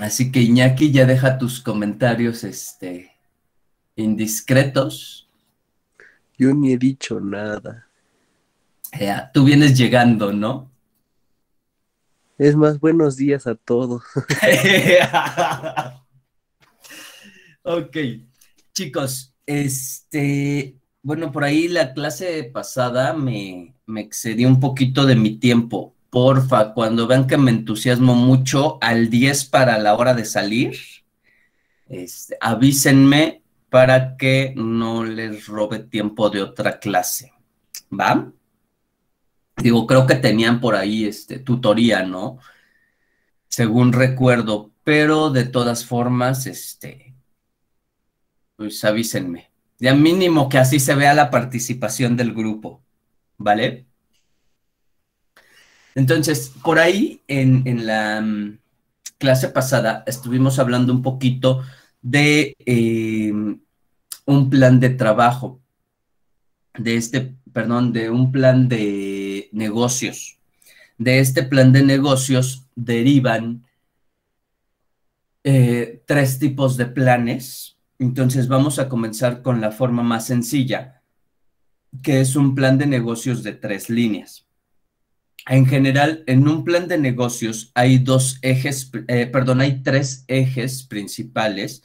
Así que Iñaki, ya deja tus comentarios este, indiscretos. Yo ni he dicho nada. Ya, tú vienes llegando, ¿no? Es más, buenos días a todos. ok, chicos, este, bueno, por ahí la clase pasada me, me excedí un poquito de mi tiempo. Porfa, cuando vean que me entusiasmo mucho al 10 para la hora de salir, este, avísenme para que no les robe tiempo de otra clase. ¿Va? Digo, creo que tenían por ahí este, tutoría, ¿no? Según recuerdo, pero de todas formas, este, pues avísenme. Ya mínimo que así se vea la participación del grupo, ¿vale? Entonces, por ahí en, la mm, clase pasada estuvimos hablando un poquito de eh, un plan de trabajo, de este, perdón, de un plan de negocios. De este plan de negocios derivan eh, tres tipos de planes. Entonces vamos a comenzar con la forma más sencilla, que es un plan de negocios de tres líneas. En general, en un plan de negocios hay dos ejes, eh, perdón, hay tres ejes principales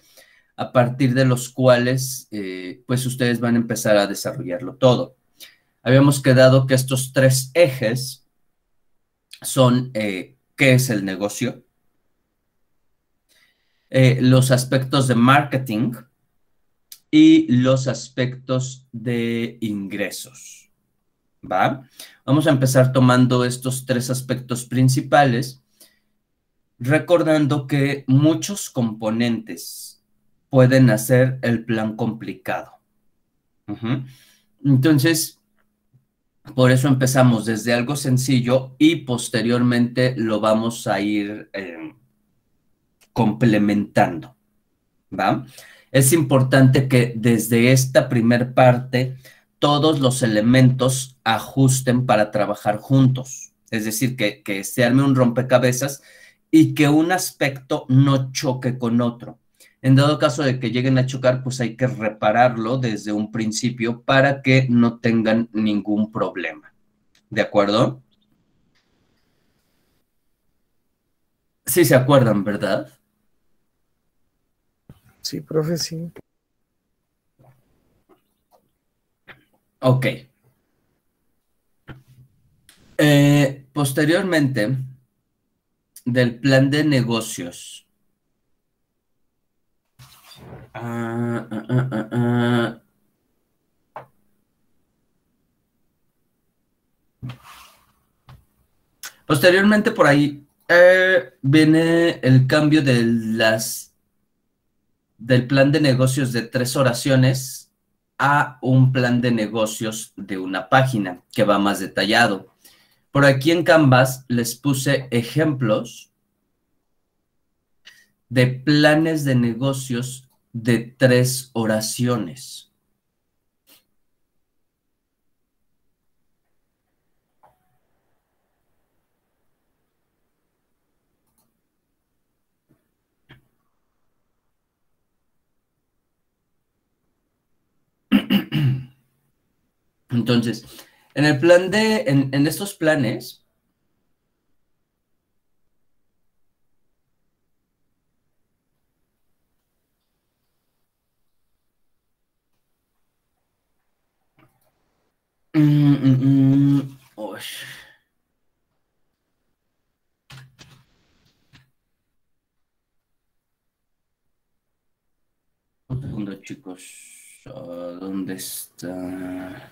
a partir de los cuales eh, pues ustedes van a empezar a desarrollarlo todo. Habíamos quedado que estos tres ejes son eh, qué es el negocio, los aspectos de marketing y los aspectos de ingresos. ¿Va? Vamos a empezar tomando estos tres aspectos principales, recordando que muchos componentes pueden hacer el plan complicado. Entonces, por eso empezamos desde algo sencillo y posteriormente lo vamos a ir eh, complementando. ¿Va? Es importante que desde esta primer parte todos los elementos ajusten para trabajar juntos. Es decir, que, que se arme un rompecabezas y que un aspecto no choque con otro. En dado caso de que lleguen a chocar, pues hay que repararlo desde un principio para que no tengan ningún problema. ¿De acuerdo? Sí se acuerdan, ¿verdad? Sí, profe, sí. Ok. Eh, posteriormente, del plan de negocios. Ah, ah, ah, posteriormente, por ahí eh, viene el cambio de las del plan de negocios de tres oraciones a un plan de negocios de una página que va más detallado. Por aquí en Canvas les puse ejemplos de planes de negocios de tres oraciones. Entonces, en el plan de, en, estos planes, mm, mm, mm, Un segundo, chicos. ¿Dónde está?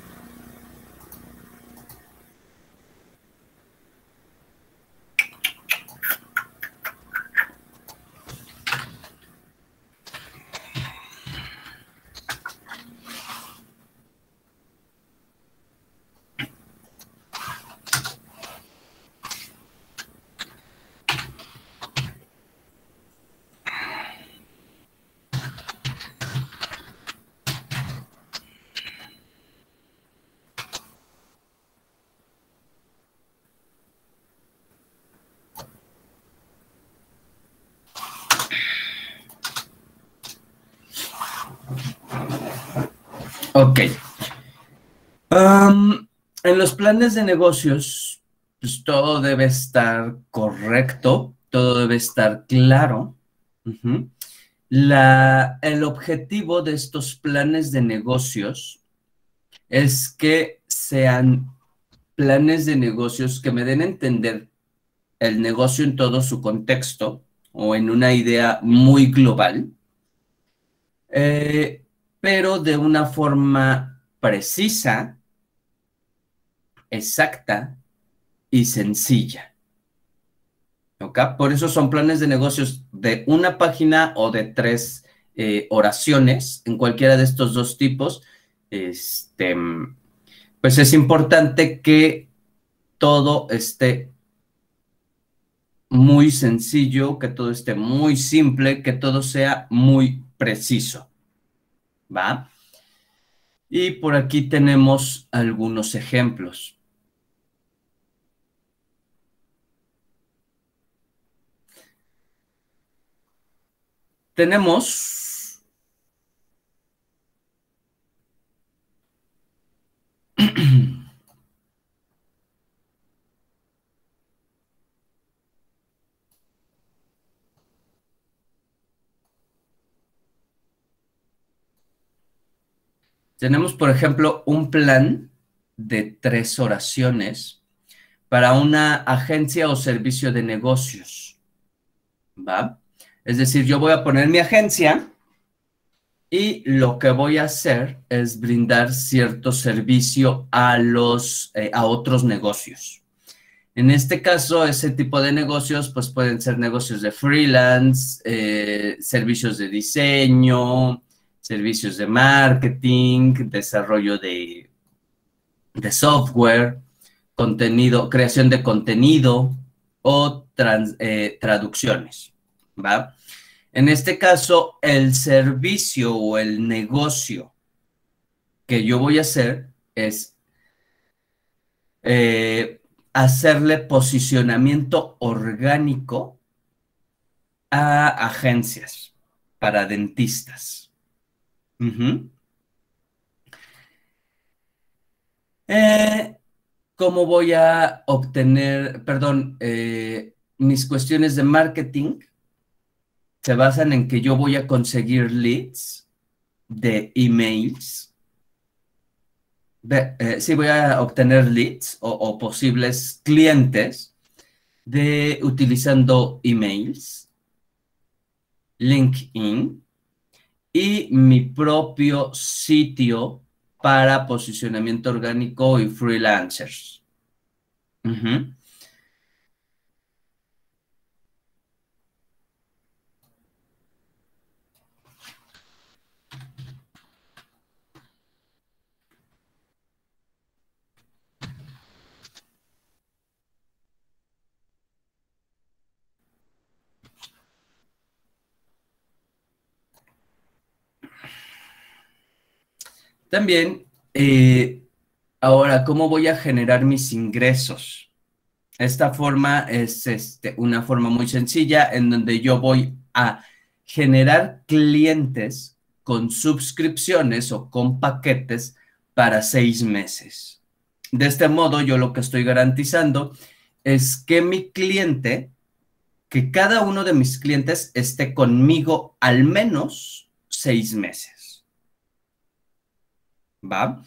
Ok. en los planes de negocios, pues todo debe estar correcto, todo debe estar claro. La, el objetivo de estos planes de negocios es que sean planes de negocios que me den a entender el negocio en todo su contexto o en una idea muy global, eh, pero de una forma precisa, exacta y sencilla. Por eso son planes de negocios de una página o de tres eh, oraciones, en cualquiera de estos dos tipos. Este, pues es importante que todo esté muy sencillo, que todo esté muy simple, que todo sea muy preciso. ¿Va? Y por aquí tenemos algunos ejemplos. tenemos Tenemos, por ejemplo, un plan de tres oraciones para una agencia o servicio de negocios. ¿Va? Es decir, yo voy a poner mi agencia y lo que voy a hacer es brindar cierto servicio a los eh, a otros negocios. En este caso, ese tipo de negocios, pues pueden ser negocios de freelance, eh, servicios de diseño, servicios de marketing, desarrollo de, software, contenido, creación de contenido o eh, traducciones. ¿va? En este caso, el servicio o el negocio que yo voy a hacer es eh, hacerle posicionamiento orgánico a agencias para dentistas. Eh, ¿Cómo voy a obtener, perdón, eh, mis cuestiones de marketing? se basan en que yo voy a conseguir leads de emails. Eh, sí, voy a obtener leads o, posibles clientes de utilizando emails, LinkedIn y mi propio sitio para posicionamiento orgánico y freelancers. También, eh, ahora, ¿cómo voy a generar mis ingresos? Esta forma es este, una forma muy sencilla en donde yo voy a generar clientes con suscripciones o con paquetes para seis meses. De este modo, yo lo que estoy garantizando es que mi cliente, que cada uno de mis clientes esté conmigo al menos seis meses. ¿Va?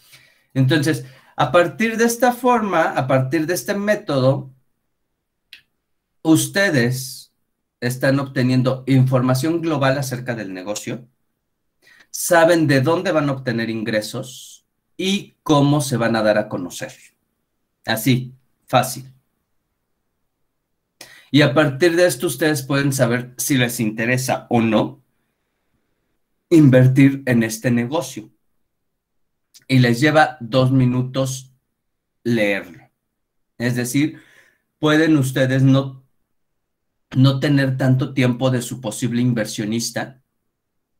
Entonces, a partir de esta forma, a partir de este método, ustedes están obteniendo información global acerca del negocio, saben de dónde van a obtener ingresos y cómo se van a dar a conocer. Así, fácil. Y a partir de esto ustedes pueden saber si les interesa o no invertir en este negocio y les lleva dos minutos leerlo. Es decir, pueden ustedes no, no tener tanto tiempo de su posible inversionista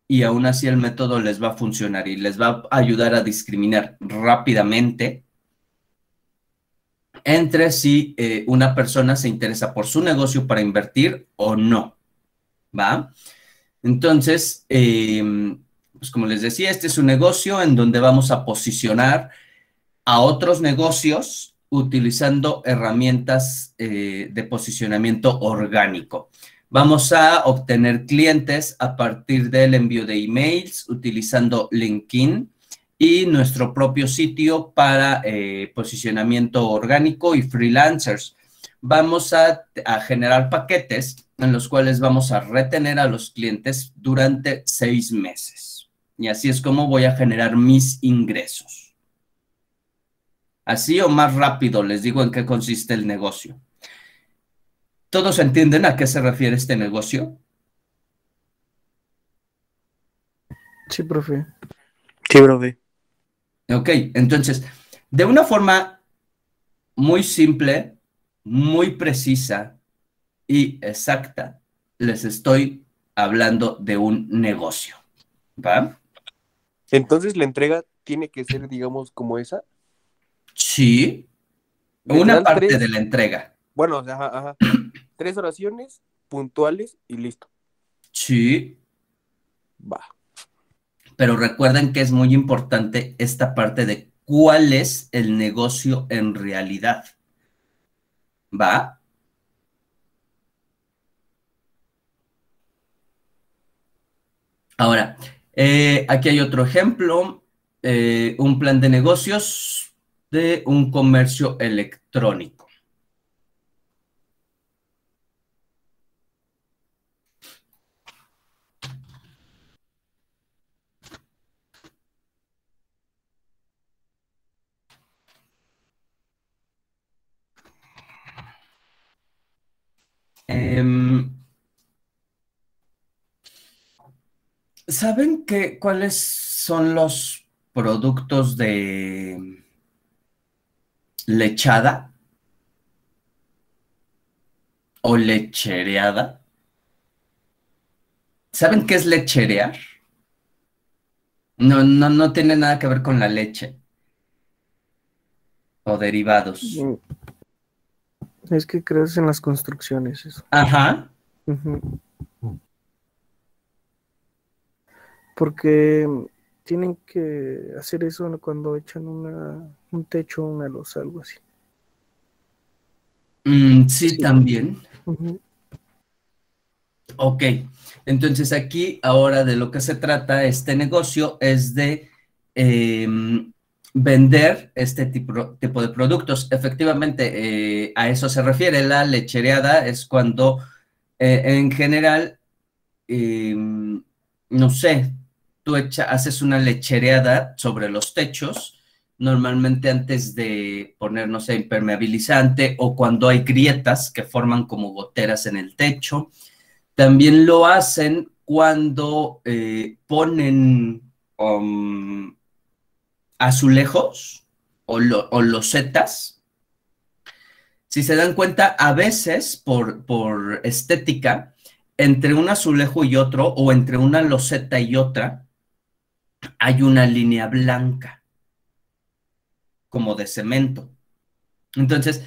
y aún así el método les va a funcionar y les va a ayudar a discriminar rápidamente entre si eh, una persona se interesa por su negocio para invertir o no. ¿Va? Entonces, eh, pues como les decía, este es un negocio en donde vamos a posicionar a otros negocios utilizando herramientas eh, de posicionamiento orgánico. Vamos a obtener clientes a partir del envío de emails utilizando LinkedIn y nuestro propio sitio para eh, posicionamiento orgánico y freelancers. Vamos a, a generar paquetes en los cuales vamos a retener a los clientes durante seis meses. Y así es como voy a generar mis ingresos. Así o más rápido les digo en qué consiste el negocio. ¿Todos entienden a qué se refiere este negocio? Sí, profe. Sí, profe. Ok, entonces, de una forma muy simple, muy precisa y exacta, les estoy hablando de un negocio. ¿Va? Entonces, la entrega tiene que ser, digamos, como esa. Sí. Una parte de la entrega. Bueno, ajá, ajá. tres oraciones puntuales y listo. Sí. Va. Pero recuerden que es muy importante esta parte de cuál es el negocio en realidad. ¿Va? Ahora, eh, aquí hay otro ejemplo, eh, un plan de negocios de un comercio electrónico. Em, ¿Saben qué, cuáles son los productos de lechada o lechereada? ¿Saben qué es lecherear? No, no, no tiene nada que ver con la leche o derivados. Mm. Es que crees en las construcciones. Eso. Ajá. Porque tienen que hacer eso cuando echan una, un techo, una losa, algo así. Mm, sí, también. Ok, entonces aquí ahora de lo que se trata este negocio es de em, vender este tipo, tipo de productos. Efectivamente, eh, a eso se refiere. La lechereada es cuando eh, en general, em, no sé, tú haces una lechereada sobre los techos, normalmente antes de poner, no sé, impermeabilizante o cuando hay grietas que forman como goteras en el techo. También lo hacen cuando eh, ponen um, azulejos o, los zetas, Si se dan cuenta, a veces por, por estética, entre un azulejo y otro, o entre una loseta y otra, hay una línea blanca, como de cemento. Entonces,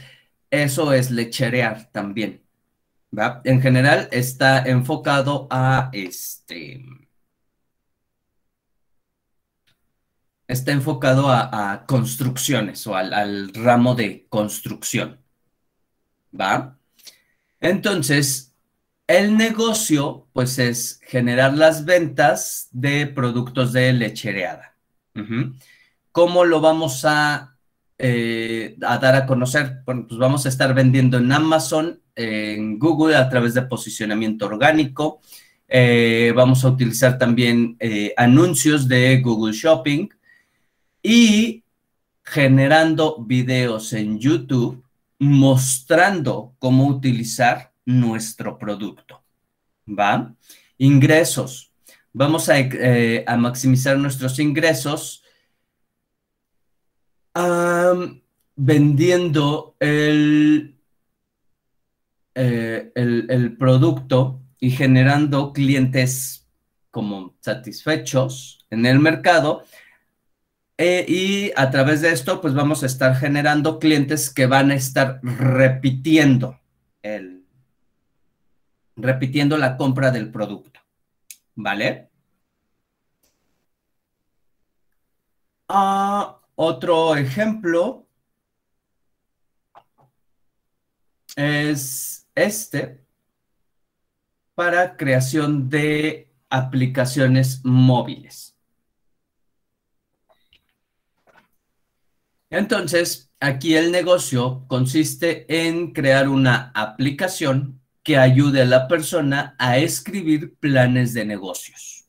eso es lecherear también. ¿va? En general está enfocado a este está enfocado a, construcciones o al, ramo de construcción. ¿Va? Entonces, el negocio, pues, es generar las ventas de productos de lechereada. ¿Cómo lo vamos a, eh, a, dar a conocer? Bueno, pues vamos a estar vendiendo en Amazon, en Google a través de posicionamiento orgánico. Eh, vamos a utilizar también eh, anuncios de Google Shopping y generando videos en YouTube mostrando cómo utilizar nuestro producto. ¿Va? Ingresos. Vamos a, eh, maximizar nuestros ingresos vendiendo el, eh, el, el producto y generando clientes como satisfechos en el mercado eh, y a través de esto, pues vamos a estar generando clientes que van a estar repitiendo el, repitiendo la compra del producto. ¿Vale? Ah, otro ejemplo es este para creación de aplicaciones móviles. Entonces, aquí el negocio consiste en crear una aplicación que ayude a la persona a escribir planes de negocios.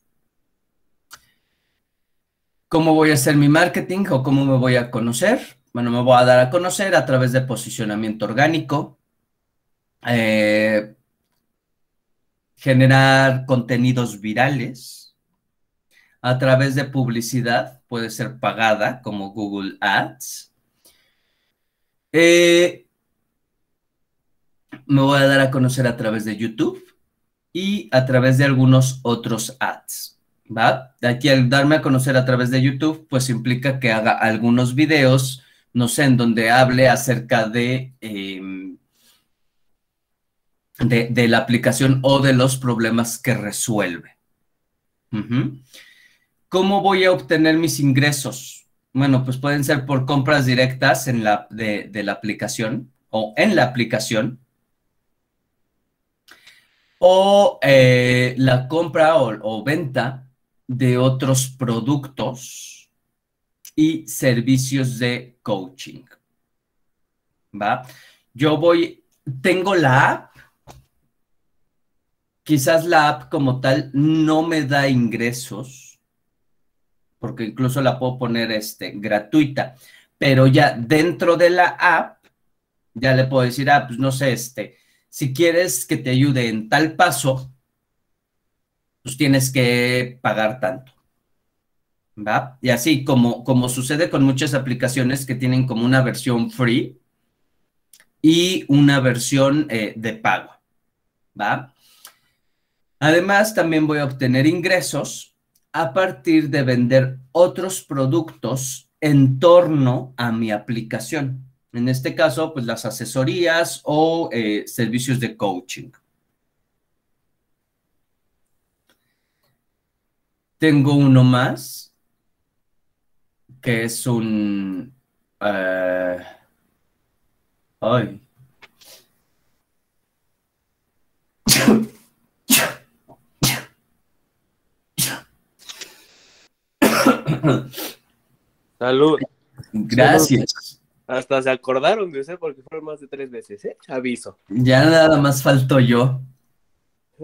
¿Cómo voy a hacer mi marketing o cómo me voy a conocer? Bueno, me voy a dar a conocer a través de posicionamiento orgánico, eh, generar contenidos virales a través de publicidad, puede ser pagada como Google Ads. Eh, me voy a dar a conocer a través de YouTube y a través de algunos otros ads. ¿Va? Aquí al darme a conocer a través de YouTube, pues implica que haga algunos videos, no sé, en donde hable acerca de em, de, la aplicación o de los problemas que resuelve. ¿Cómo voy a obtener mis ingresos? Bueno, pues pueden ser por compras directas en la, de, la aplicación o en la aplicación o eh, la compra o, venta de otros productos y servicios de coaching. ¿Va? Yo voy, tengo la app quizás la app como tal no me da ingresos, porque incluso la puedo poner este, gratuita, pero ya dentro de la app, ya le puedo decir, ah, pues no sé, este, si quieres que te ayude en tal paso, pues tienes que pagar tanto. ¿Va? Y así como, como sucede con muchas aplicaciones que tienen como una versión free y una versión eh, de pago. Además, también voy a obtener ingresos a partir de vender otros productos en torno a mi aplicación. En este caso, pues las asesorías o eh, servicios de coaching. Tengo uno más, que es un... Eh, ay. Salud. Gracias. Hasta se acordaron de usted porque fueron más de tres veces, ¿eh? Aviso. Ya nada más faltó yo.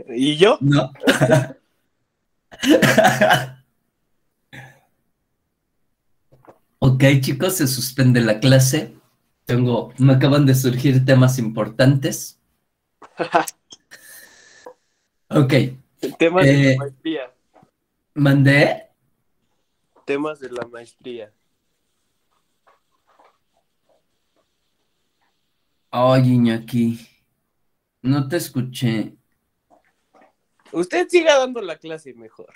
¿Y yo? No. ok, chicos, se suspende la clase. Tengo, me acaban de surgir temas importantes. ok. Temas de eh, maestría. ¿Mandé? temas de la maestría. Ay, Iñaki, no te escuché. Usted siga dando la clase mejor.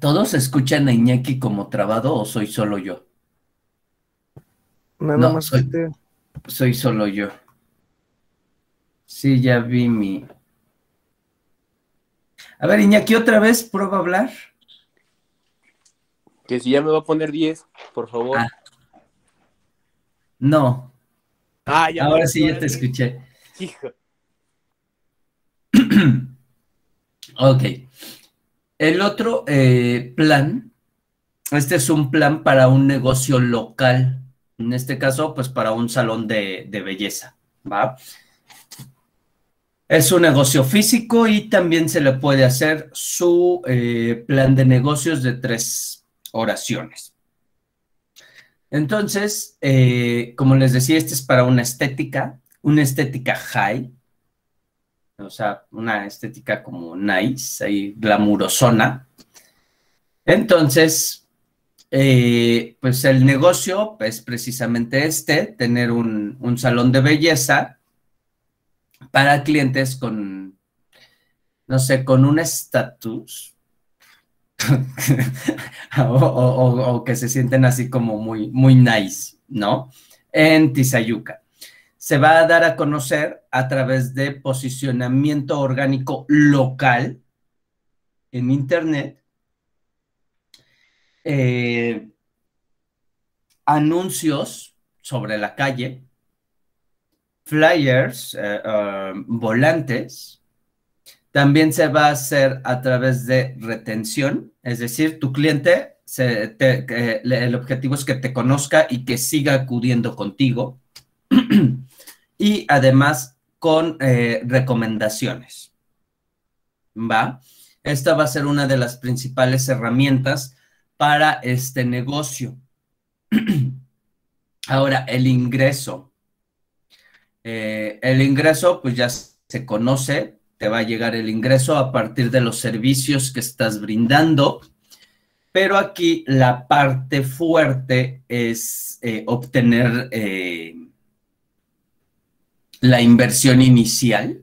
¿Todos escuchan a Iñaki como trabado o soy solo yo? Nada más soy, soy solo yo. Sí, ya vi mi. A ver, Iñaki, otra vez, prueba a hablar. Que si ya me va a poner 10, por favor. Ah. No. Ah, ya Ahora sí ya te escuché. Hijo. ok. El otro eh, plan, este es un plan para un negocio local. En este caso, pues para un salón de, belleza. ¿va? Es un negocio físico y también se le puede hacer su eh, plan de negocios de tres oraciones. Entonces, eh, como les decía, este es para una estética, una estética high, o sea, una estética como nice, ahí glamurosona. Entonces, eh, pues el negocio es precisamente este, tener un, un salón de belleza para clientes con, no sé, con un estatus o, que se sienten así como muy, muy nice, ¿no? En Tizayuca. Se va a dar a conocer a través de posicionamiento orgánico local en Internet. eh, anuncios sobre la calle, flyers, eh, eh, volantes. También se va a hacer a través de retención, es decir, tu cliente, el objetivo es que te conozca y que siga acudiendo contigo. y además con recomendaciones. ¿Va? Esta va a ser una de las principales herramientas para este negocio. Ahora, el ingreso. Eh, el ingreso, pues ya se conoce, te va a llegar el ingreso a partir de los servicios que estás brindando, pero aquí la parte fuerte es eh, obtener eh, la inversión inicial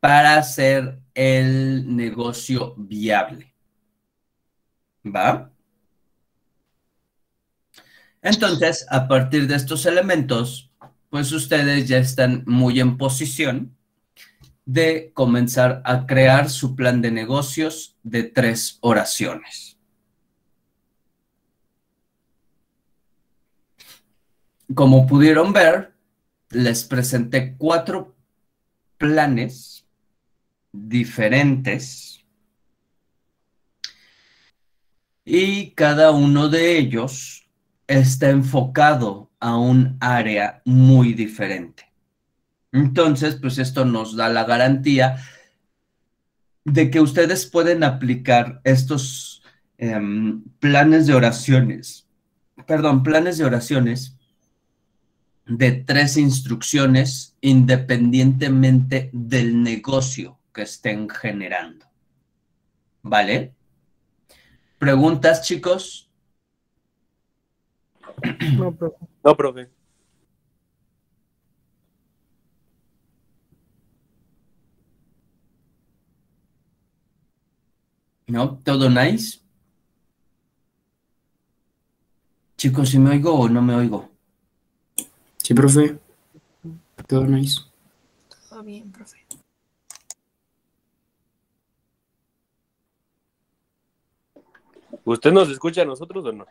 para hacer el negocio viable. ¿Va? Entonces, a partir de estos elementos, pues ustedes ya están muy en posición de comenzar a crear su plan de negocios de tres oraciones. Como pudieron ver, les presenté cuatro planes diferentes y cada uno de ellos está enfocado a un área muy diferente. Entonces, pues esto nos da la garantía de que ustedes pueden aplicar estos em, planes de oraciones, perdón, planes de oraciones de tres instrucciones independientemente del negocio que estén generando. ¿Vale? ¿Preguntas, chicos? No, profe. No, profe. ¿No? ¿Todo nice? Chicos, ¿si me oigo o no me oigo? Sí, profe. Todo nice. Todo bien, profe. ¿Usted nos escucha a nosotros o no?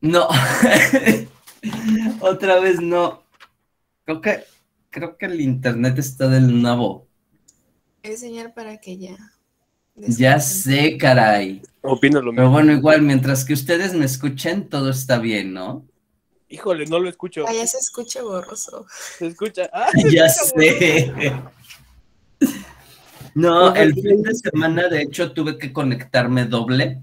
No. Otra vez no. Creo que, creo que el internet está del nabo. Es señal para que ya. Ya sé, caray. Opino lo mismo. Pero bueno, igual, mientras que ustedes me escuchen, todo está bien, ¿no? Híjole, no lo escucho. Ah, ya se escucha borroso. Se escucha. Ah, ya sé. No, el fin de semana, de hecho, tuve que conectarme doble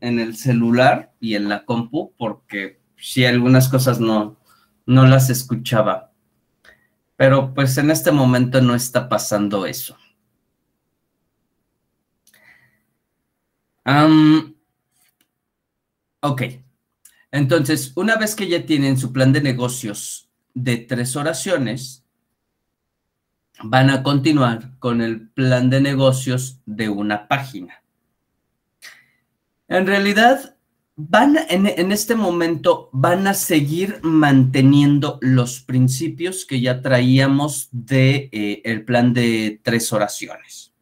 en el celular y en la compu, porque sí, algunas cosas no, no las escuchaba. Pero pues en este momento no está pasando eso. ok. Entonces, una vez que ya tienen su plan de negocios de tres oraciones, van a continuar con el plan de negocios de una página. En realidad, van en, este momento van a seguir manteniendo los principios que ya traíamos de eh, plan de tres oraciones.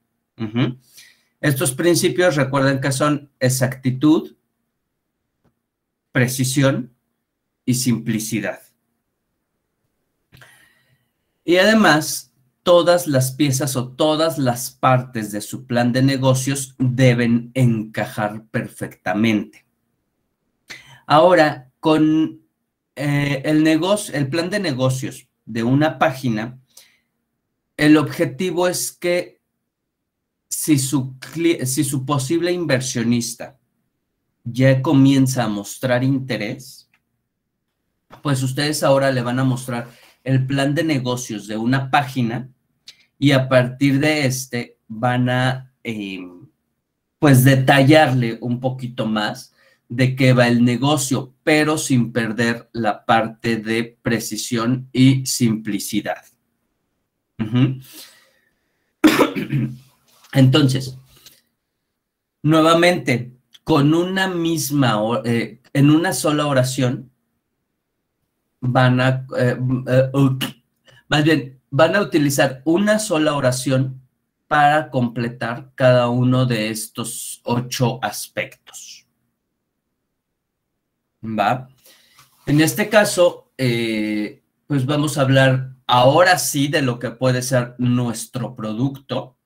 Estos principios recuerden que son exactitud, precisión y simplicidad. Y además todas las piezas o todas las partes de su plan de negocios deben encajar perfectamente. Ahora, con eh, el negocio, el plan de negocios de una página, el objetivo es que si su, si su posible inversionista ya comienza a mostrar interés, pues ustedes ahora le van a mostrar el plan de negocios de una página y a partir de este van a em, pues detallarle un poquito más de qué va el negocio, pero sin perder la parte de precisión y simplicidad. Entonces, nuevamente, con una misma, eh, en una sola oración, van a, eh, eh, más bien, van a utilizar una sola oración para completar cada uno de estos ocho aspectos. ¿Va? En este caso, eh, pues vamos a hablar ahora sí de lo que puede ser nuestro producto.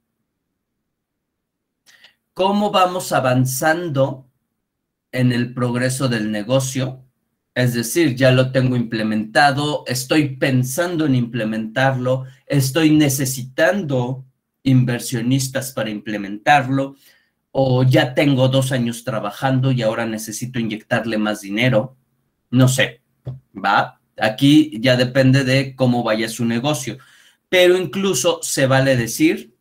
Cómo vamos avanzando en el progreso del negocio. Es decir, ya lo tengo implementado, estoy pensando en implementarlo, estoy necesitando inversionistas para implementarlo, o ya tengo dos años trabajando y ahora necesito inyectarle más dinero. No sé, ¿va? Aquí ya depende de cómo vaya su negocio. Pero incluso se vale decir,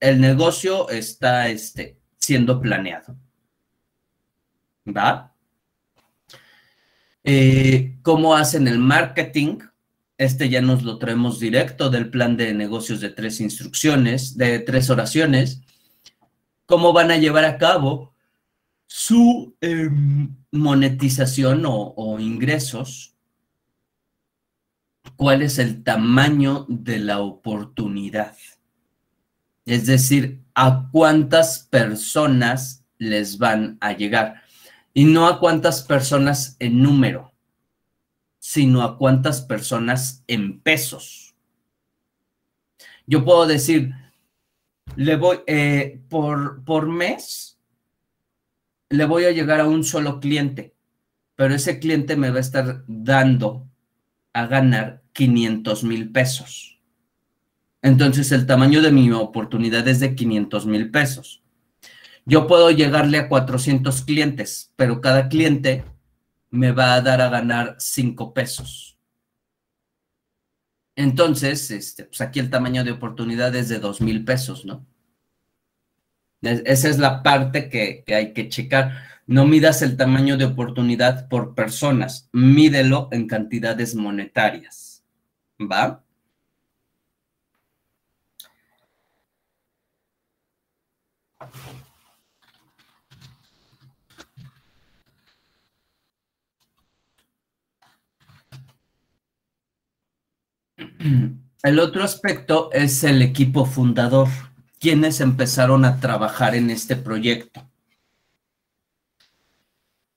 el negocio está este, siendo planeado. ¿Va? Eh, ¿Cómo hacen el marketing? Este ya nos lo traemos directo del plan de negocios de tres instrucciones, de tres oraciones. ¿Cómo van a llevar a cabo su em, monetización o, o ingresos? ¿Cuál es el tamaño de la oportunidad? Es decir, a cuántas personas les van a llegar. Y no a cuántas personas en número sino a cuántas personas en pesos. Yo puedo decir, le voy, eh, por, por mes, le voy a llegar a un solo cliente, pero ese cliente me va a estar dando a ganar 500 mil pesos. Entonces el tamaño de mi oportunidad es de 500 mil pesos. Yo puedo llegarle a 400 clientes, pero cada cliente me va a dar a ganar 5 pesos. Entonces, este, pues aquí el tamaño de oportunidad es de 2 mil pesos, ¿no? Esa es la parte que, que hay que checar. No midas el tamaño de oportunidad por personas, mídelo en cantidades monetarias. ¿Va? El otro aspecto es el equipo fundador, quienes empezaron a trabajar en este proyecto.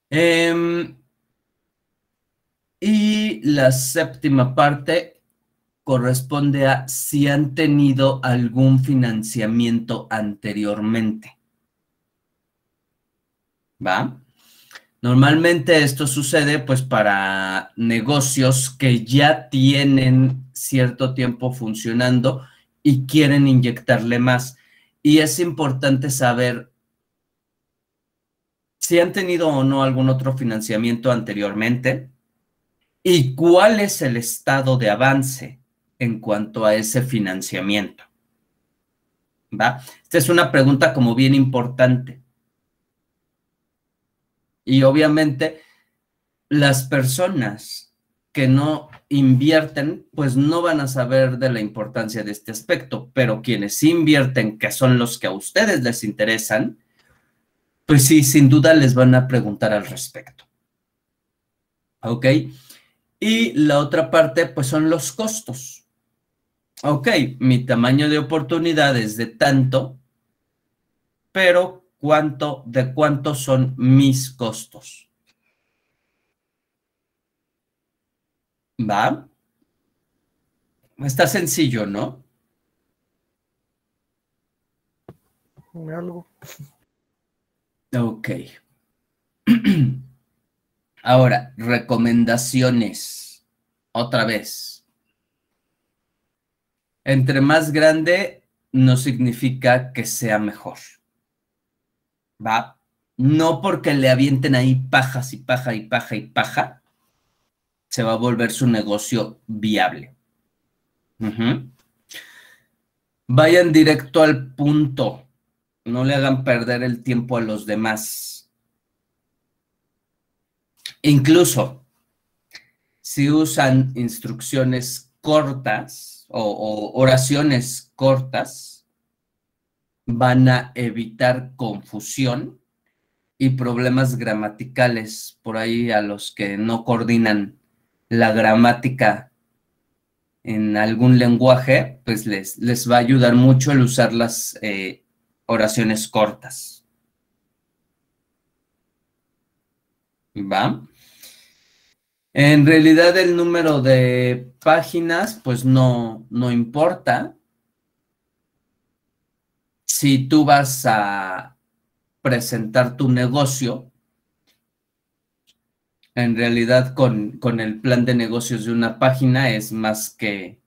Em, y la séptima parte corresponde a si han tenido algún financiamiento anteriormente. ¿Va? Normalmente esto sucede pues para negocios que ya tienen cierto tiempo funcionando y quieren inyectarle más. Y es importante saber si han tenido o no algún otro financiamiento anteriormente y cuál es el estado de avance en cuanto a ese financiamiento. ¿Va? Esta es una pregunta como bien importante. Y obviamente las personas que no invierten, pues no van a saber de la importancia de este aspecto, pero quienes invierten, que son los que a ustedes les interesan, pues sí, sin duda les van a preguntar al respecto. ¿Ok? Y la otra parte, pues son los costos. Ok, mi tamaño de oportunidad es de tanto, pero ¿cuánto, de cuánto son mis costos? ¿Va? Está sencillo, ¿no? Algo. Ok. Ahora, recomendaciones. Otra vez. Entre más grande no significa que sea mejor. ¿Va? No porque le avienten ahí pajas y paja y paja y paja, se va a volver su negocio viable. Vayan directo al punto. No le hagan perder el tiempo a los demás. Incluso si usan instrucciones cortas o, o oraciones cortas, van a evitar confusión y problemas gramaticales por ahí a los que no coordinan la gramática en algún lenguaje, pues les, les va a ayudar mucho el usar las eh, oraciones cortas. ¿Va? En realidad el número de páginas, pues no, no importa. Si tú vas a presentar tu negocio, en realidad con, el plan de negocios de una página es más que,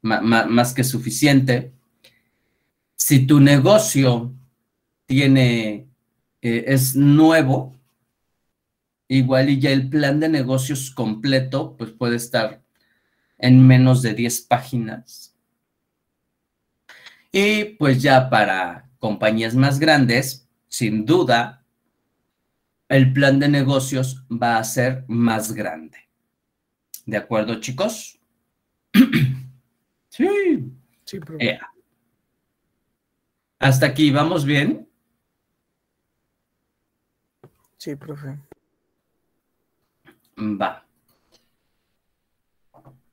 más que suficiente. Si tu negocio tiene, eh, es nuevo, igual y ya el plan de negocios completo, pues puede estar en menos de 10 páginas. Y pues ya para compañías más grandes, sin duda, el plan de negocios va a ser más grande. ¿De acuerdo, chicos? sí. Sí, profe. Hasta aquí, ¿vamos bien? Sí, profe. Va.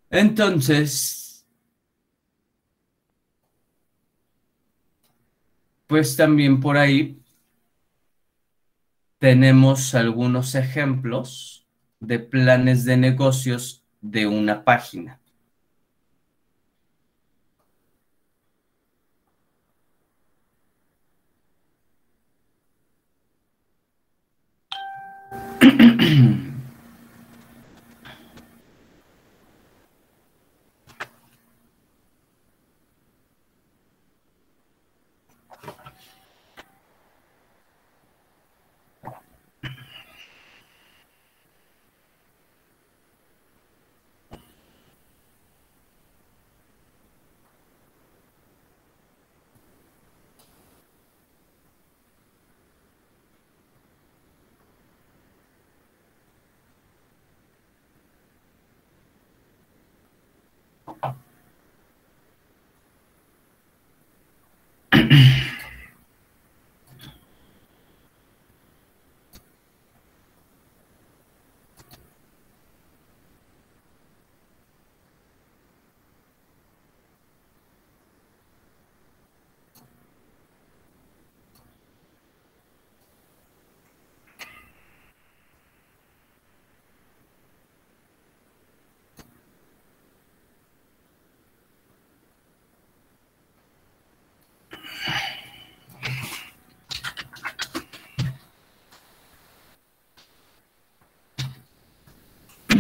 Entonces, pues también por ahí tenemos algunos ejemplos de planes de negocios de una página. Mm-hmm.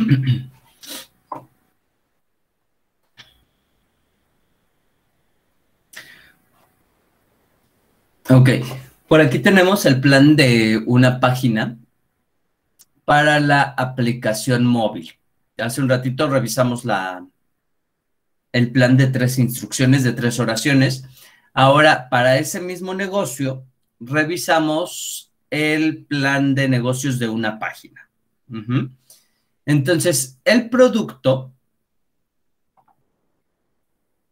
Ok, por aquí tenemos el plan de una página para la aplicación móvil. Hace un ratito revisamos la, el plan de tres instrucciones, de tres oraciones. Ahora, para ese mismo negocio, revisamos el plan de negocios de una página. Entonces, el producto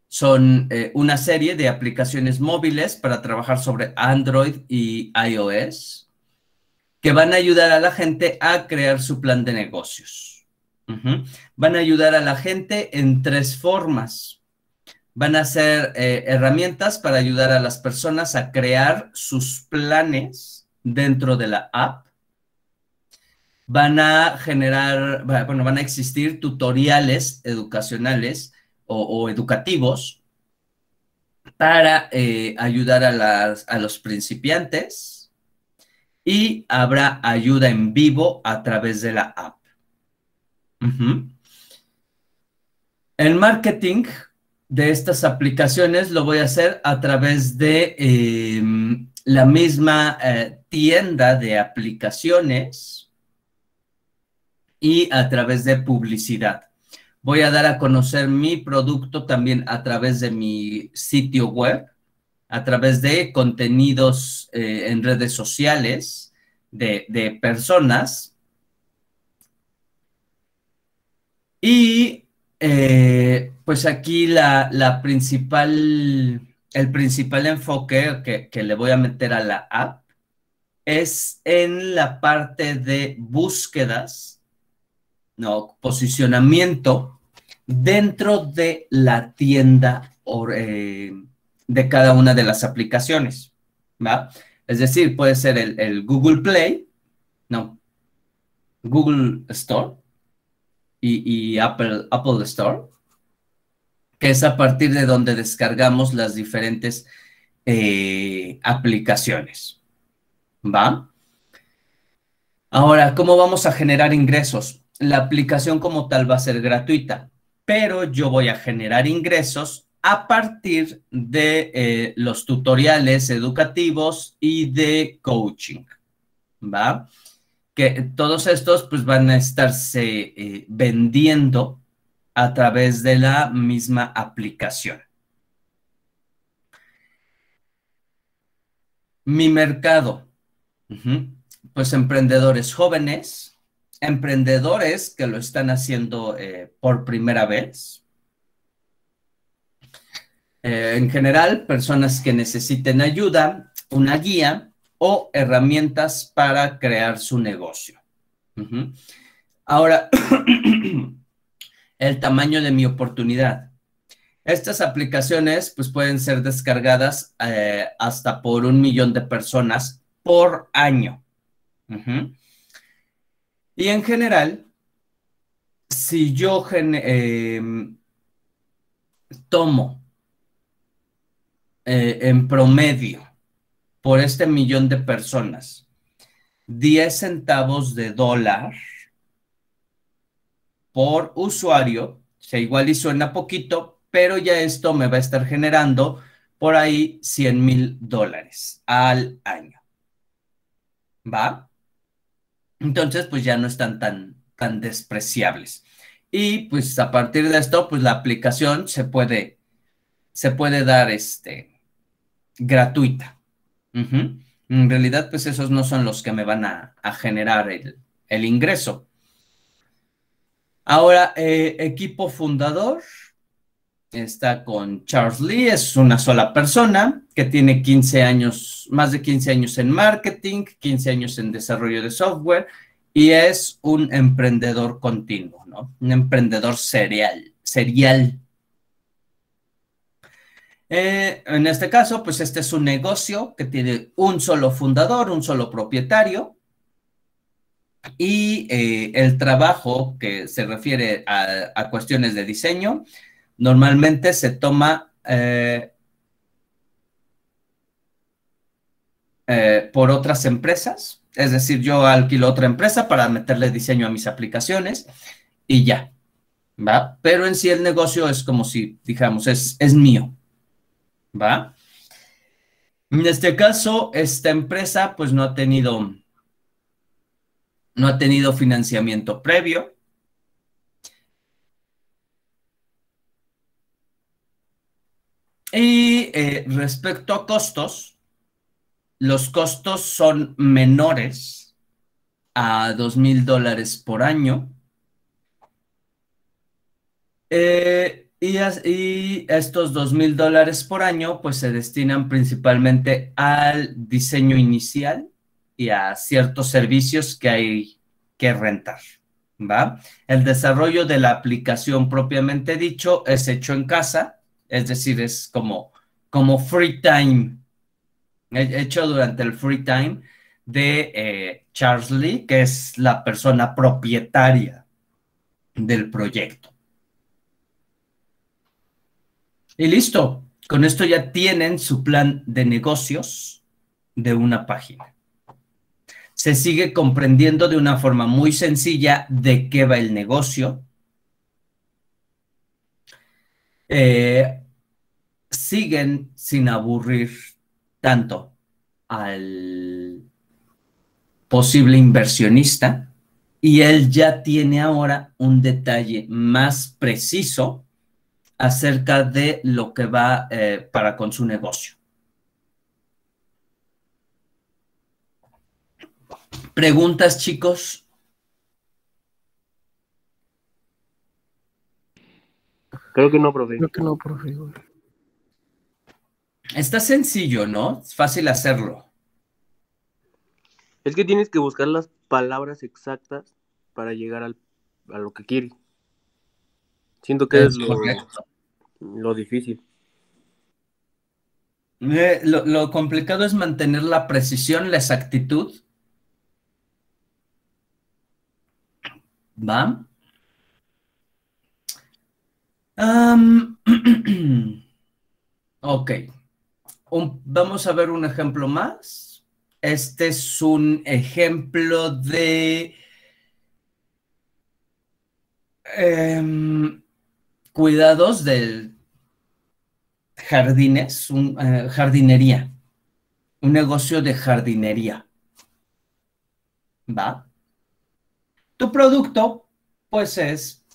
son eh, una serie de aplicaciones móviles para trabajar sobre Android y iOS que van a ayudar a la gente a crear su plan de negocios. Van a ayudar a la gente en tres formas. Van a ser eh, herramientas para ayudar a las personas a crear sus planes dentro de la app. Van a generar, bueno, van a existir tutoriales educacionales o, educativos para eh, ayudar a, los principiantes y habrá ayuda en vivo a través de la app. El marketing de estas aplicaciones lo voy a hacer a través de em, la misma eh, tienda de aplicaciones y a través de publicidad. Voy a dar a conocer mi producto también a través de mi sitio web, a través de contenidos eh, en redes sociales de, personas. Y eh, pues aquí la, principal, el principal enfoque que, que le voy a meter a la app es en la parte de búsquedas, no, posicionamiento dentro de la tienda eh, de cada una de las aplicaciones, ¿va? Es decir, puede ser el, Google Play, no, Google Store y, y Apple, Apple Store, que es a partir de donde descargamos las diferentes eh, aplicaciones, ¿va? Ahora, ¿cómo vamos a generar ingresos? La aplicación como tal va a ser gratuita, pero yo voy a generar ingresos a partir de eh, los tutoriales educativos y de coaching, ¿va? Que todos estos pues van a estarse eh, vendiendo a través de la misma aplicación. Mi mercado. Pues emprendedores jóvenes, emprendedores que lo están haciendo eh, por primera vez. Eh, en general, personas que necesiten ayuda, una guía o herramientas para crear su negocio. Ahora, el tamaño de mi oportunidad. Estas aplicaciones pues, pueden ser descargadas eh, hasta por un millón de personas por año. Y en general, si yo eh, tomo eh, en promedio por este millón de personas 10 centavos de dólar por usuario, o sea, igual y suena poquito, pero ya esto me va a estar generando por ahí 100 mil dólares al año. ¿Va? Entonces, pues ya no están tan, tan despreciables. Y pues a partir de esto, pues la aplicación se puede, se puede dar este, gratuita. En realidad, pues esos no son los que me van a, a generar el, el ingreso. Ahora, eh, equipo fundador está con Charles Lee, es una sola persona que tiene 15 años, más de 15 años en marketing, 15 años en desarrollo de software y es un emprendedor continuo, ¿no? Un emprendedor serial, serial. Eh, en este caso, pues este es un negocio que tiene un solo fundador, un solo propietario y eh, el trabajo que se refiere a, a cuestiones de diseño normalmente se toma eh, eh, por otras empresas, es decir, yo alquilo otra empresa para meterle diseño a mis aplicaciones y ya, ¿va? Pero en sí el negocio es como si, digamos, es, es mío, ¿va? En este caso, esta empresa pues no ha tenido, no ha tenido financiamiento previo. Y eh, respecto a costos, los costos son menores a dos mil dólares por año. Eh, y, y estos dos mil dólares por año, pues se destinan principalmente al diseño inicial y a ciertos servicios que hay que rentar, ¿va? El desarrollo de la aplicación propiamente dicho es hecho en casa, es decir, es como, como free time, he- hecho durante el free time de eh, Charles Lee, que es la persona propietaria del proyecto. Y listo, con esto ya tienen su plan de negocios de una página. Se sigue comprendiendo de una forma muy sencilla de qué va el negocio. Eh, siguen sin aburrir tanto al posible inversionista y él ya tiene ahora un detalle más preciso acerca de lo que va eh, para con su negocio. ¿Preguntas, chicos? Creo que no, profe. Creo que no, profe. Está sencillo, ¿no? Es fácil hacerlo. Es que tienes que buscar las palabras exactas para llegar al, a lo que quieres. Siento que es, Es lo, lo difícil. Eh, lo, lo complicado es mantener la precisión, la exactitud. ¿Va? Ok. Vamos a ver un ejemplo más. Este es un ejemplo de em, cuidados del jardines, un, eh, jardinería, un negocio de jardinería. ¿Va? Tu producto, pues es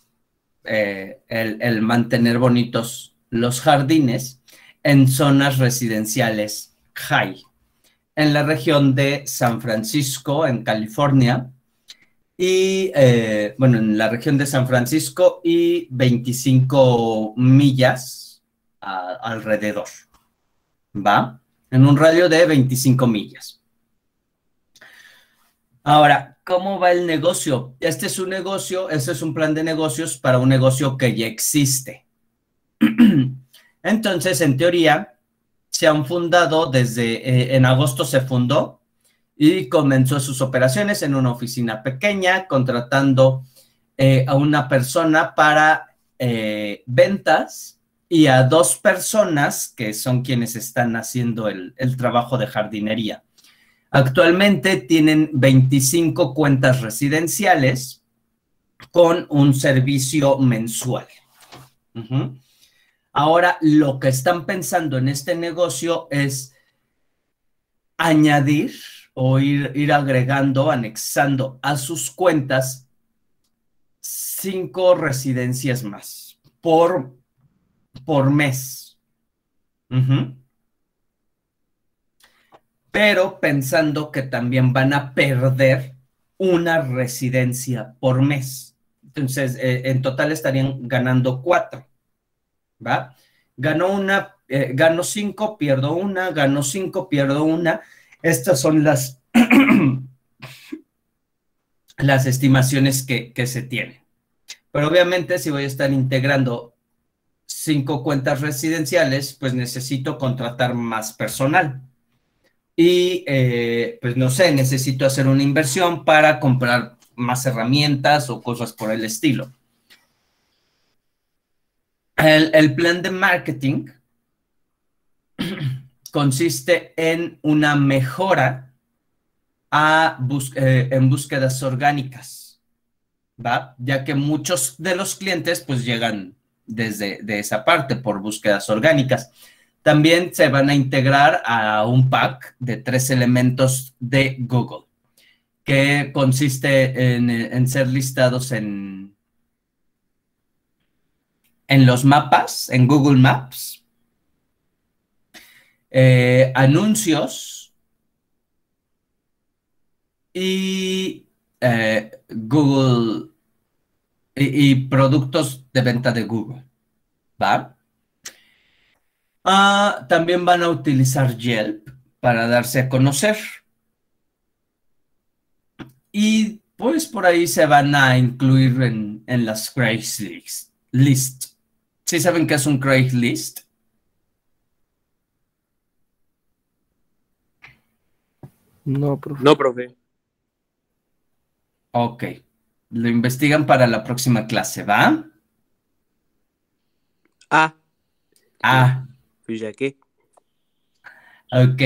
eh, el, mantener bonitos los jardines en zonas residenciales high, en la región de San Francisco, en California, y eh, bueno, en la región de San Francisco y 25 millas alrededor, ¿va? En un radio de 25 millas. Ahora, ¿cómo va el negocio? Este es un negocio, este es un plan de negocios para un negocio que ya existe. Entonces, en teoría, se han fundado desde, eh, en agosto se fundó y comenzó sus operaciones en una oficina pequeña, contratando eh, a una persona para eh, ventas y a dos personas que son quienes están haciendo el, el trabajo de jardinería. Actualmente tienen 25 cuentas residenciales con un servicio mensual. Ahora, lo que están pensando en este negocio es añadir o ir, ir agregando, anexando a sus cuentas cinco residencias más por, por mes. Ujú. Pero pensando que también van a perder una residencia por mes. Entonces, eh, en total estarían ganando cuatro. ¿Va? Ganó una, eh, gano cinco, pierdo una, gano cinco, pierdo una. Estas son las, las estimaciones que, que se tienen. Pero obviamente si voy a estar integrando cinco cuentas residenciales, pues necesito contratar más personal. Y eh, pues no sé, necesito hacer una inversión para comprar más herramientas o cosas por el estilo. El, plan de marketing consiste en una mejora a eh, en búsquedas orgánicas, ¿va? Ya que muchos de los clientes pues llegan desde de esa parte por búsquedas orgánicas. También se van a integrar a un pack de tres elementos de Google, que consiste en, ser listados en, en los mapas, en Google Maps, eh, anuncios y eh, Google y, y productos de venta de Google. ¿Va? Ah, también van a utilizar Yelp para darse a conocer. Y pues por ahí se van a incluir en, en las Craigslist. List. ¿Sí saben qué es un Craigslist? No, profe. No, profe. Ok. Lo investigan para la próxima clase, ¿va? Ah, Ah, pues ya que. ok.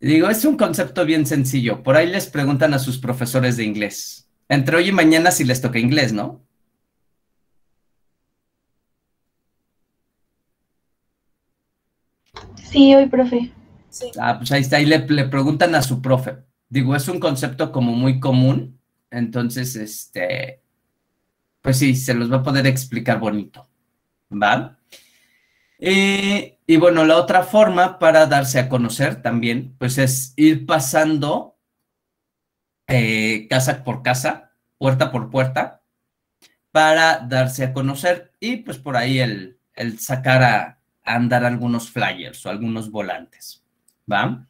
Digo, es un concepto bien sencillo. Por ahí les preguntan a sus profesores de inglés. Entre hoy y mañana si les toca inglés, ¿no? Sí, hoy, profe. Sí. Ah, pues ahí está, ahí le, le preguntan a su profe. Digo, es un concepto como muy común, entonces, este, pues sí, se los va a poder explicar bonito, ¿va? Eh, y bueno, la otra forma para darse a conocer también, pues es ir pasando eh, casa por casa, puerta por puerta, para darse a conocer y pues por ahí el, sacar a, a andar algunos flyers o algunos volantes. ¿va?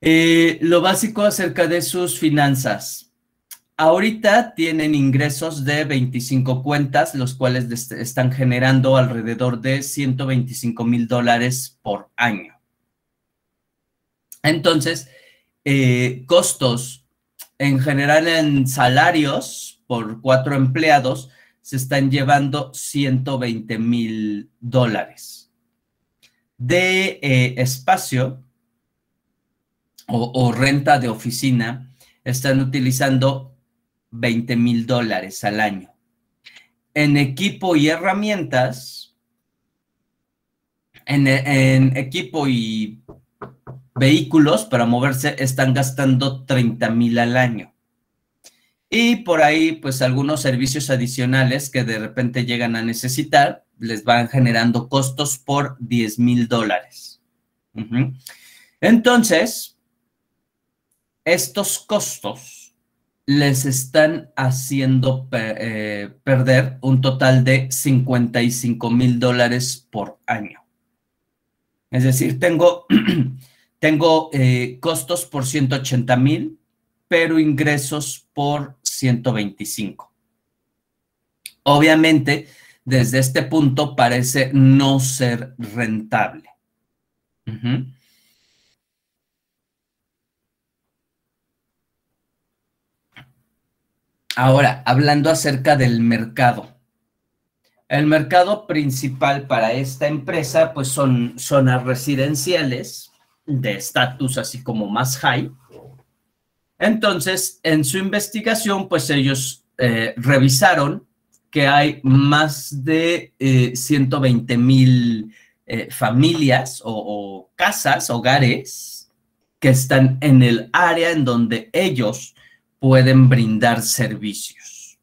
Eh, lo básico acerca de sus finanzas. Ahorita tienen ingresos de 25 cuentas, los cuales están generando alrededor de 125 mil dólares por año. Entonces, eh, costos en general en salarios por cuatro empleados se están llevando 120 mil dólares. De eh, espacio o renta de oficina están utilizando 20 mil dólares al año. En equipo y herramientas, en, equipo y vehículos para moverse están gastando 30 mil al año. Y por ahí, pues algunos servicios adicionales que de repente llegan a necesitar, les van generando costos por 10 mil dólares. Entonces, estos costos les están haciendo eh, perder un total de 55 mil dólares por año. Es decir, tengo, tengo eh, costos por 180 mil, pero ingresos por 125. Obviamente, desde este punto parece no ser rentable. Ahora, hablando acerca del mercado. El mercado principal para esta empresa, pues son zonas residenciales de estatus así como más high. Entonces, en su investigación, pues ellos eh, revisaron que hay más de eh, 120 mil eh, familias o, o casas, hogares, que están en el área en donde ellos pueden brindar servicios.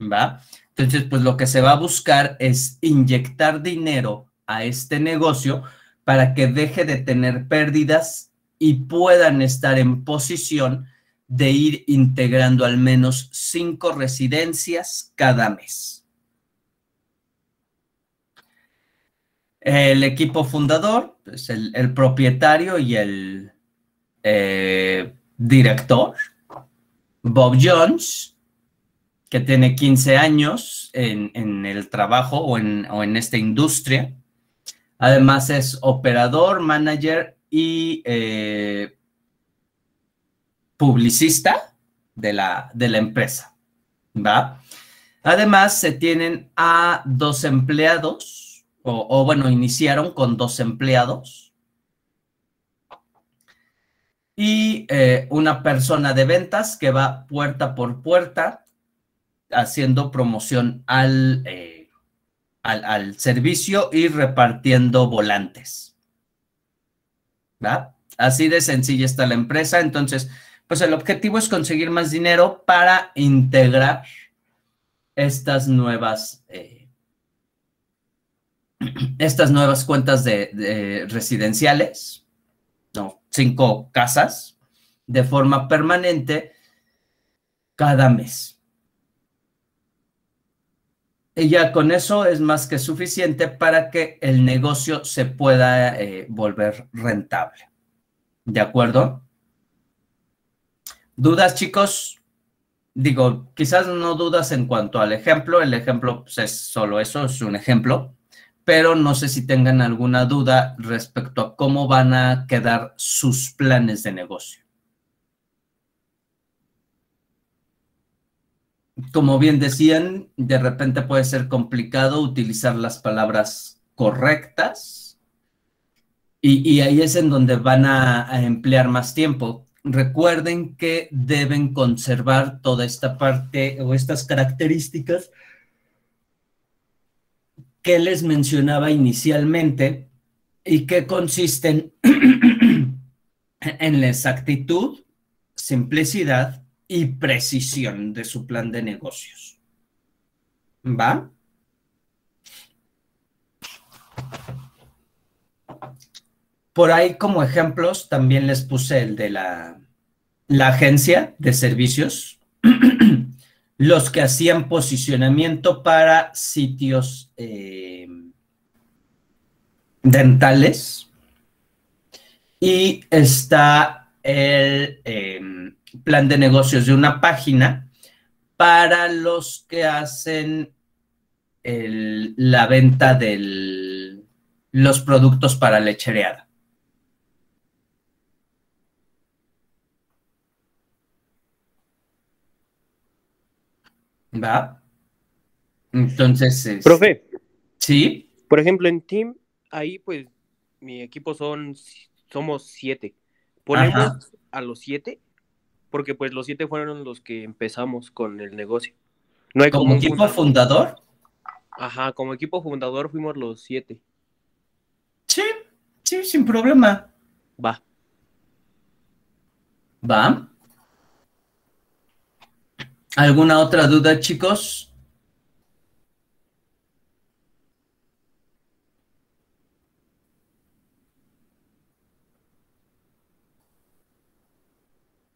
¿Va? Entonces, pues lo que se va a buscar es inyectar dinero a este negocio para que deje de tener pérdidas y puedan estar en posición de ir integrando al menos cinco residencias cada mes. El equipo fundador, pues el, propietario y el eh, director, Bob Jones, que tiene 15 años en, el trabajo o en, esta industria. Además es operador, manager y eh, publicista de la, de la empresa. ¿va? Además se tienen a dos empleados, o, o bueno, iniciaron con dos empleados y eh, una persona de ventas que va puerta por puerta haciendo promoción al, eh, al, al, servicio y repartiendo volantes. ¿Va? Así de sencilla está la empresa. Entonces, pues el objetivo es conseguir más dinero para integrar estas nuevas, eh, estas nuevas cuentas de, de residenciales, no, cinco casas, de forma permanente cada mes. Y ya con eso es más que suficiente para que el negocio se pueda eh, volver rentable. ¿De acuerdo? ¿Dudas, chicos? Digo, quizás no dudas en cuanto al ejemplo. El ejemplo pues, es solo eso, es un ejemplo. Pero no sé si tengan alguna duda respecto a cómo van a quedar sus planes de negocio. como bien decían, de repente puede ser complicado utilizar las palabras correctas y, ahí es en donde van a, emplear más tiempo. Recuerden que deben conservar toda esta parte o estas características que les mencionaba inicialmente y que consisten en la exactitud, simplicidad, y precisión de su plan de negocios. ¿Va? Por ahí como ejemplos también les puse el de la, la agencia de servicios, los que hacían posicionamiento para sitios eh, dentales y está el... Eh, plan de negocios de una página para los que hacen la venta de los productos para lechereada. ¿Va? Entonces, es- Profe, sí, por ejemplo, en Team, ahí pues mi equipo son, somos siete. Ponemos Ajá. a los siete, porque pues los siete fueron los que empezamos con el negocio. No hay como, como equipo fundador. fundador, Ajá, como equipo fundador fuimos los siete. sí, sí, sin problema. Va. ¿Va? ¿Alguna otra duda, chicos?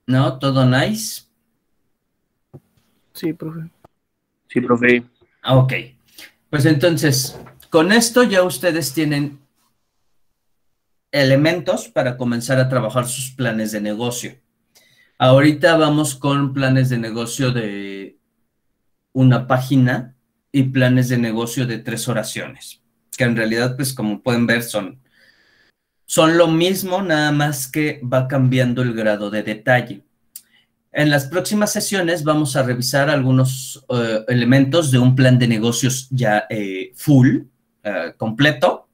¿No? ¿Todo nice? Sí, profe. Sí, profe. Ah, Ok. Pues entonces, con esto ya ustedes tienen elementos para comenzar a trabajar sus planes de negocio. Ahorita vamos con planes de negocio de una página y planes de negocio de tres oraciones, que en realidad, pues como pueden ver, son, son lo mismo, nada más que va cambiando el grado de detalle. En las próximas sesiones vamos a revisar algunos eh, elementos de un plan de negocios ya eh, full, eh, completo.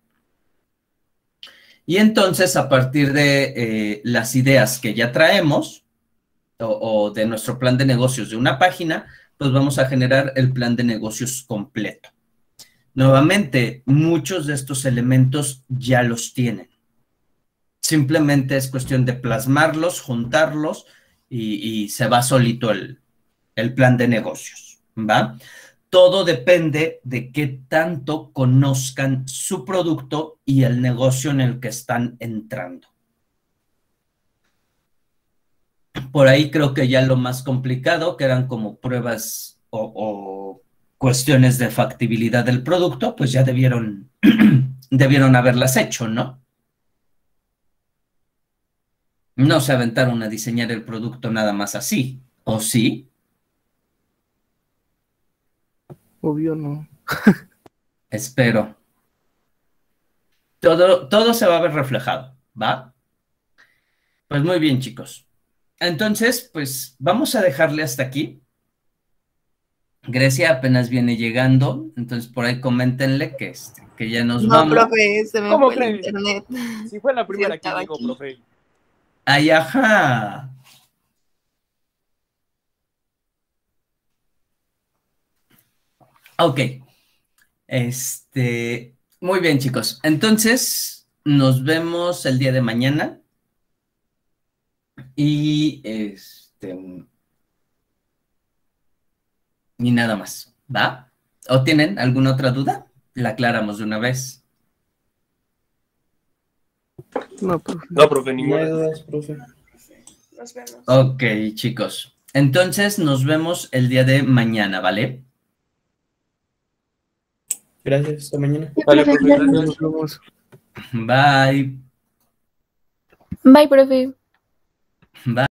Y entonces, a partir de las ideas que ya traemos o, de nuestro plan de negocios de una página, pues vamos a generar el plan de negocios completo. Nuevamente, muchos de estos elementos ya los tienen. Simplemente es cuestión de plasmarlos, juntarlos y, y se va solito el, el plan de negocios, ¿va? Todo depende de qué tanto conozcan su producto y el negocio en el que están entrando. Por ahí creo que ya lo más complicado, que eran como pruebas o, o cuestiones de factibilidad del producto, pues ya debieron, debieron haberlas hecho, ¿no? No se aventaron a diseñar el producto nada más así, ¿o sí? Obvio no. Espero. Todo, todo se va a ver reflejado, ¿va? Pues muy bien, chicos. Entonces, pues vamos a dejarle hasta aquí. Grecia apenas viene llegando, entonces por ahí coméntenle que, este, que ya nos No, vamos. profe, se me ¿Cómo fue el internet. Si fue la primera que aquí. profe. Ay, ajá. Ok. Este, muy bien, chicos. Entonces, nos vemos el día de mañana. Y este. Y nada más. ¿Va? ¿O tienen alguna otra duda? La aclaramos de una vez. No, profe. No, profe, ninguna. dudas, profe. Nos vemos. Ok, chicos. Entonces, nos vemos el día de mañana, ¿vale? Gracias, hasta mañana. Vale, profe, gracias. Nos vemos. Bye. Bye, profe. Bye.